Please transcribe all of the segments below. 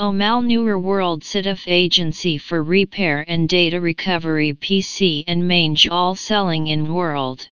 OM Al Nour World Sediv Agency for Repair and Data Recovery PC and Mange all selling in world.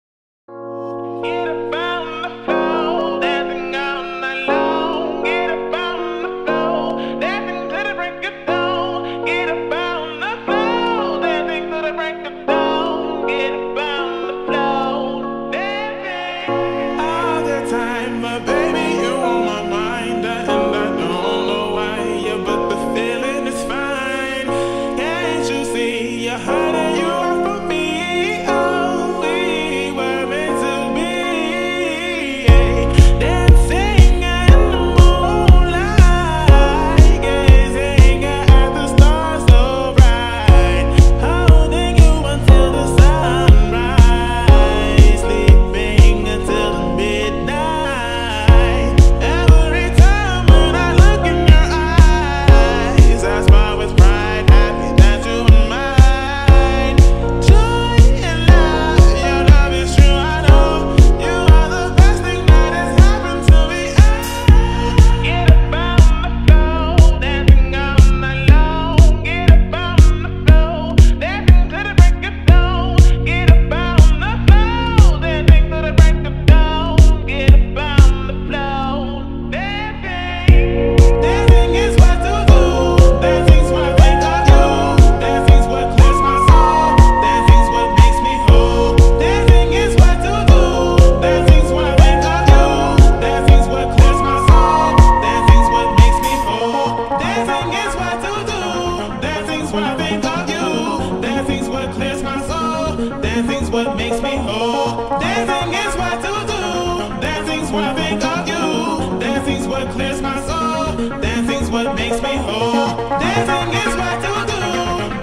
when I think of you. Dancing's what clears my soul. Dancing's what makes me whole. Dancing is what to do. Dancing's when I think of you. Dancing's what clears my soul. Dancing's what makes me whole. Dancing is what to do.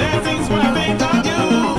Dancing's when I think of you.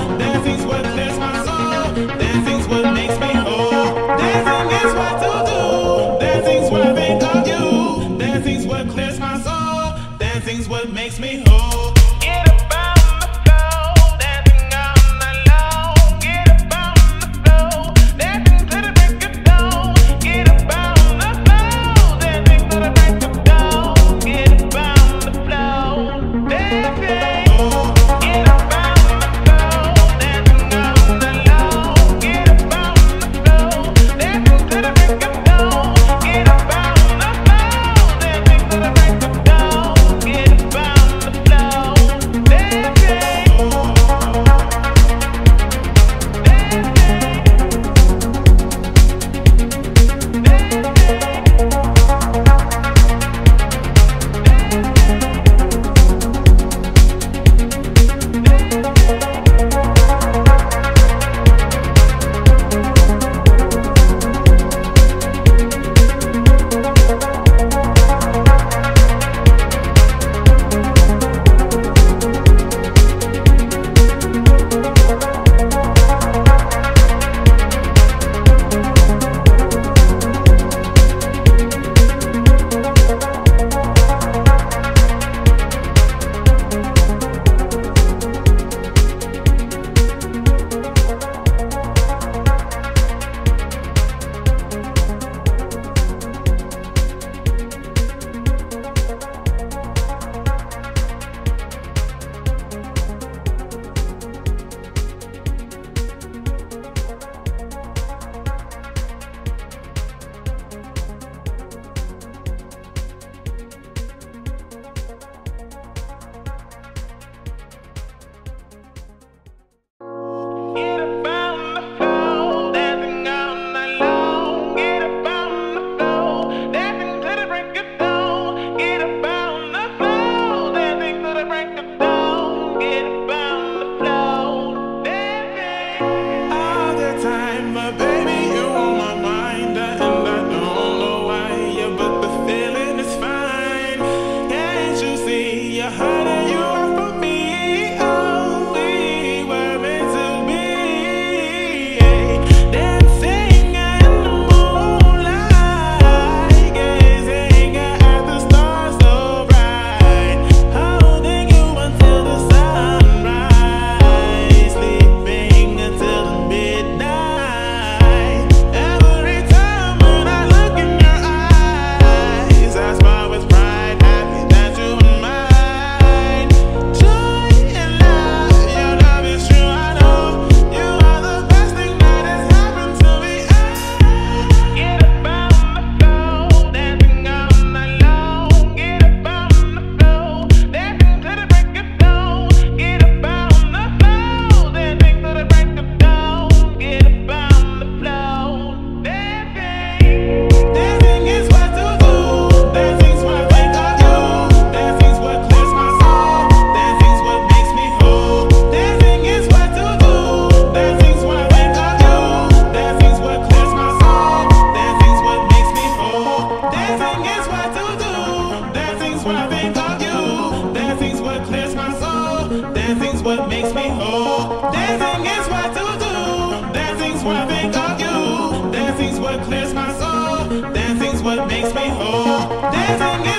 Rising